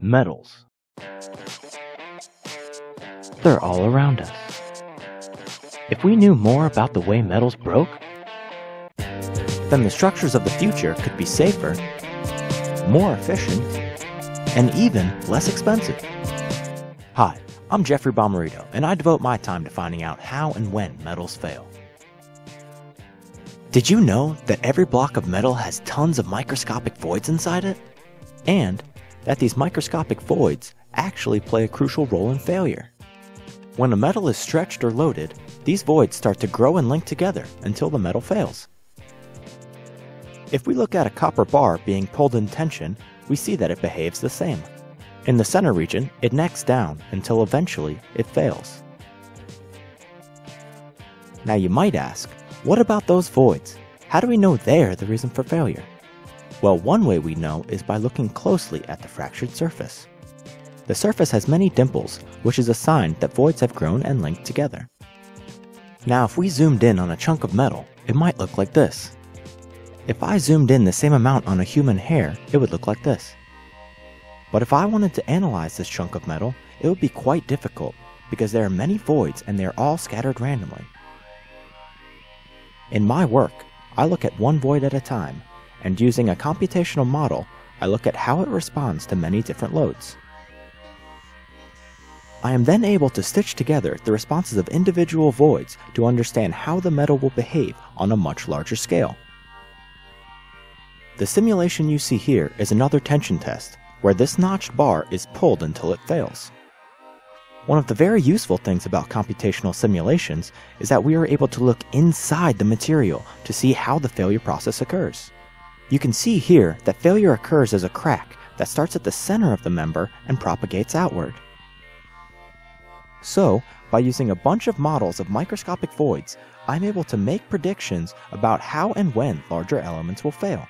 Metals. They're all around us. If we knew more about the way metals broke, then the structures of the future could be safer, more efficient, and even less expensive. Hi, I'm Geoffrey Bomarito, and I devote my time to finding out how and when metals fail. Did you know that every block of metal has tons of microscopic voids inside it? And that these microscopic voids actually play a crucial role in failure. When a metal is stretched or loaded, these voids start to grow and link together until the metal fails. If we look at a copper bar being pulled in tension, we see that it behaves the same. In the center region, it necks down until eventually it fails. Now you might ask, what about those voids? How do we know they're the reason for failure? Well, one way we know is by looking closely at the fractured surface. The surface has many dimples, which is a sign that voids have grown and linked together. Now, if we zoomed in on a chunk of metal, it might look like this. If I zoomed in the same amount on a human hair, it would look like this. But if I wanted to analyze this chunk of metal, it would be quite difficult because there are many voids and they're all scattered randomly. In my work, I look at one void at a time and using a computational model, I look at how it responds to many different loads. I am then able to stitch together the responses of individual voids to understand how the metal will behave on a much larger scale. The simulation you see here is another tension test, where this notched bar is pulled until it fails. One of the very useful things about computational simulations is that we are able to look inside the material to see how the failure process occurs. You can see here that failure occurs as a crack that starts at the center of the member and propagates outward. So, by using a bunch of models of microscopic voids, I'm able to make predictions about how and when larger elements will fail.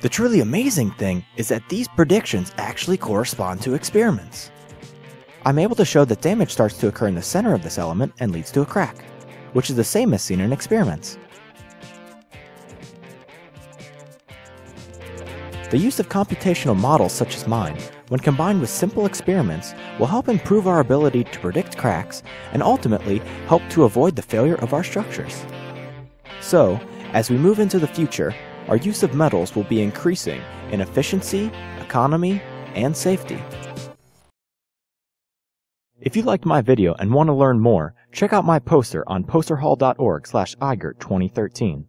The truly amazing thing is that these predictions actually correspond to experiments. I'm able to show that damage starts to occur in the center of this element and leads to a crack, which is the same as seen in experiments. The use of computational models such as mine, when combined with simple experiments, will help improve our ability to predict cracks and ultimately help to avoid the failure of our structures. So, as we move into the future, our use of metals will be increasing in efficiency, economy, and safety. If you liked my video and want to learn more, check out my poster on posterhall.org slash 2013